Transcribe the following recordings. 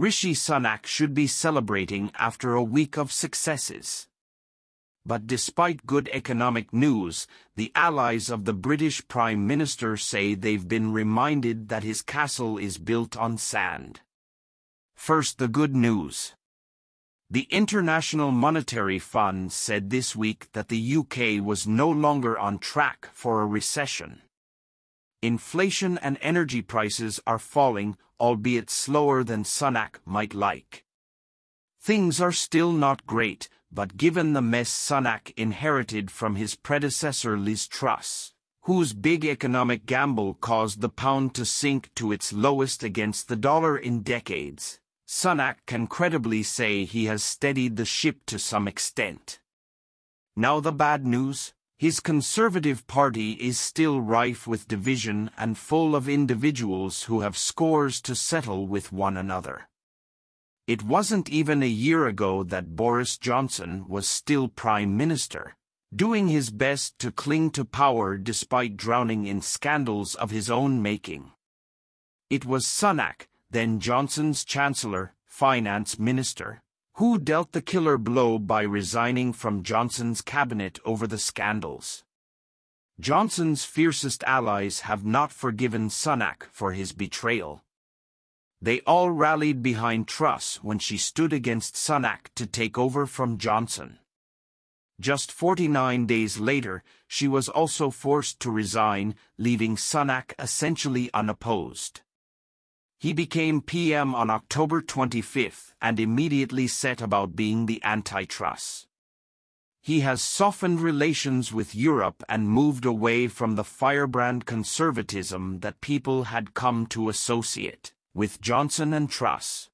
Rishi Sunak should be celebrating after a week of successes. But despite good economic news, the allies of the British Prime Minister say they've been reminded that his castle is built on sand. First the good news. The International Monetary Fund said this week that the UK was no longer on track for a recession. Inflation and energy prices are falling, albeit slower than Sunak might like. Things are still not great, but given the mess Sunak inherited from his predecessor Liz Truss, whose big economic gamble caused the pound to sink to its lowest against the dollar in decades, Sunak can credibly say he has steadied the ship to some extent. Now the bad news? His Conservative Party is still rife with division and full of individuals who have scores to settle with one another. It wasn't even a year ago that Boris Johnson was still Prime Minister, doing his best to cling to power despite drowning in scandals of his own making. It was Sunak, then Johnson's Chancellor, Finance Minister, who dealt the killer blow by resigning from Johnson's cabinet over the scandals. Johnson's fiercest allies have not forgiven Sunak for his betrayal. They all rallied behind Truss when she stood against Sunak to take over from Johnson. Just 49 days later, she was also forced to resign, leaving Sunak essentially unopposed. He became PM on October 25 and immediately set about being the anti-Truss. He has softened relations with Europe and moved away from the firebrand conservatism that people had come to associate with Johnson and Truss.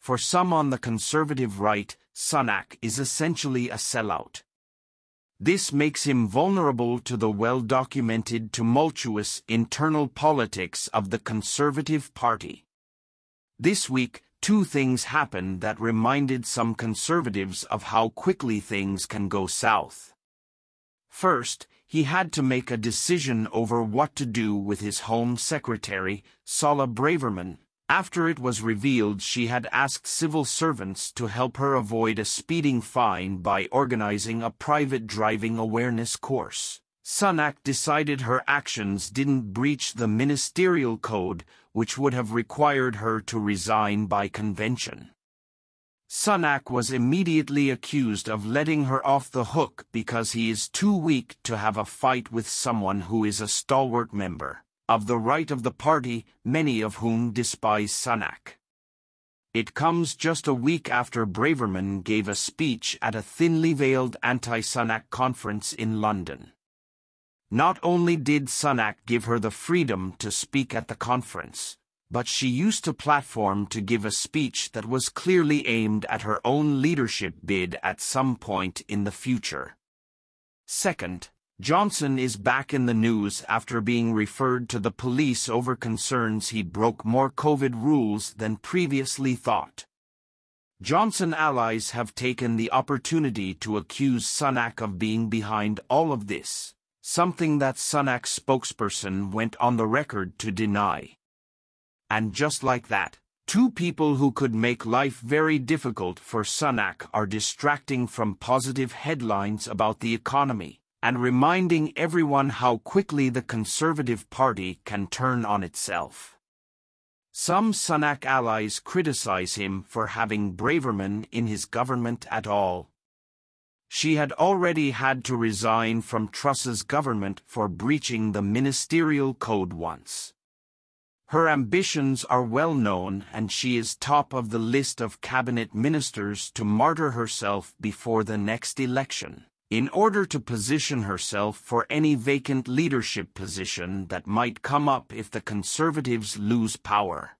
For some on the conservative right, Sunak is essentially a sellout. This makes him vulnerable to the well-documented tumultuous internal politics of the Conservative Party. This week, two things happened that reminded some conservatives of how quickly things can go south. First, he had to make a decision over what to do with his Home Secretary, Suella Braverman, after it was revealed she had asked civil servants to help her avoid a speeding fine by organizing a private driving awareness course. Sunak decided her actions didn't breach the ministerial code, which would have required her to resign by convention. Sunak was immediately accused of letting her off the hook because he is too weak to have a fight with someone who is a stalwart member of the right of the party, many of whom despise Sunak. It comes just a week after Braverman gave a speech at a thinly veiled anti-Sunak conference in London. Not only did Sunak give her the freedom to speak at the conference, but she used a platform to give a speech that was clearly aimed at her own leadership bid at some point in the future. Second, Johnson is back in the news after being referred to the police over concerns he broke more COVID rules than previously thought. Johnson allies have taken the opportunity to accuse Sunak of being behind all of this, something that Sunak's spokesperson went on the record to deny. And just like that, two people who could make life very difficult for Sunak are distracting from positive headlines about the economy and reminding everyone how quickly the Conservative Party can turn on itself. Some Sunak allies criticize him for having Braverman in his government at all. She had already had to resign from Truss's government for breaching the ministerial code once. Her ambitions are well known and she is top of the list of cabinet ministers to martyr herself before the next election in order to position herself for any vacant leadership position that might come up if the Conservatives lose power.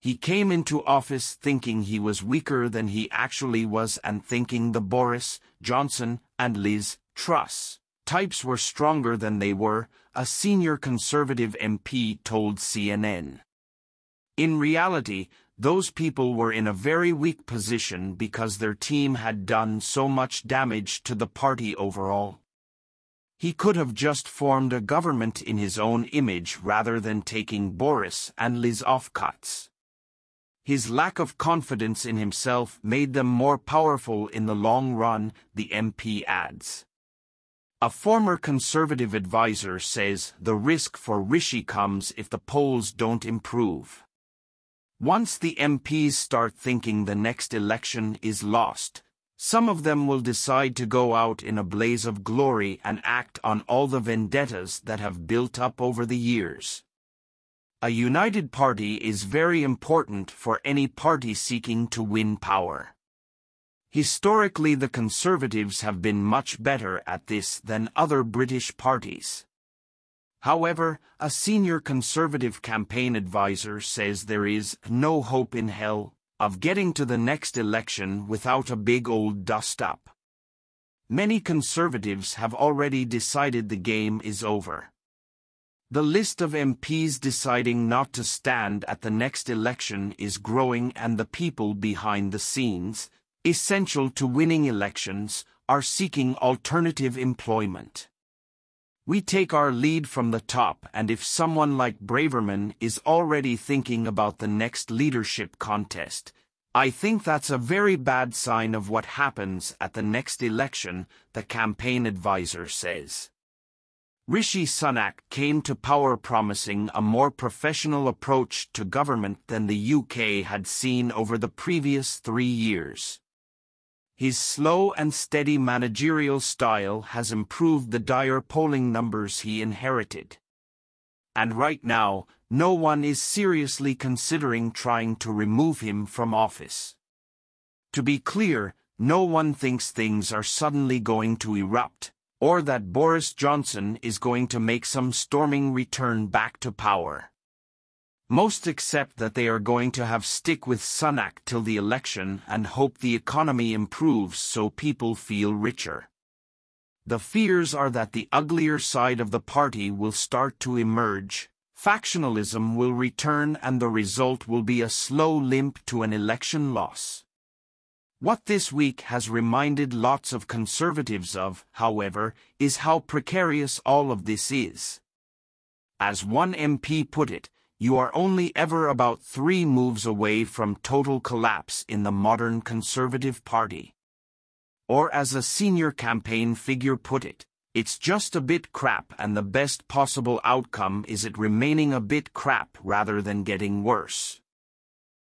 He came into office thinking he was weaker than he actually was and thinking the Boris, Johnson, and Liz Truss types were stronger than they were, a senior Conservative MP told CNN. In reality, those people were in a very weak position because their team had done so much damage to the party overall. He could have just formed a government in his own image rather than taking Boris and Liz off cuts. His lack of confidence in himself made them more powerful in the long run, the MP adds. A former Conservative advisor says the risk for Rishi comes if the polls don't improve. Once the MPs start thinking the next election is lost, some of them will decide to go out in a blaze of glory and act on all the vendettas that have built up over the years. A united party is very important for any party seeking to win power. Historically the Conservatives have been much better at this than other British parties. However, a senior Conservative campaign advisor says there is no hope in hell of getting to the next election without a big old dust-up. Many Conservatives have already decided the game is over. The list of MPs deciding not to stand at the next election is growing and the people behind the scenes, essential to winning elections, are seeking alternative employment. We take our lead from the top and if someone like Braverman is already thinking about the next leadership contest, I think that's a very bad sign of what happens at the next election, the campaign advisor says. Rishi Sunak came to power promising a more professional approach to government than the UK had seen over the previous three years. His slow and steady managerial style has improved the dire polling numbers he inherited. And right now, no one is seriously considering trying to remove him from office. To be clear, no one thinks things are suddenly going to erupt, or that Boris Johnson is going to make some storming return back to power. Most accept that they are going to have stick with Sunak till the election and hope the economy improves so people feel richer. The fears are that the uglier side of the party will start to emerge, factionalism will return and the result will be a slow limp to an election loss. What this week has reminded lots of conservatives of, however, is how precarious all of this is. As one MP put it, you are only ever about three moves away from total collapse in the modern Conservative Party. Or as a senior campaign figure put it, it's just a bit crap and the best possible outcome is it remaining a bit crap rather than getting worse.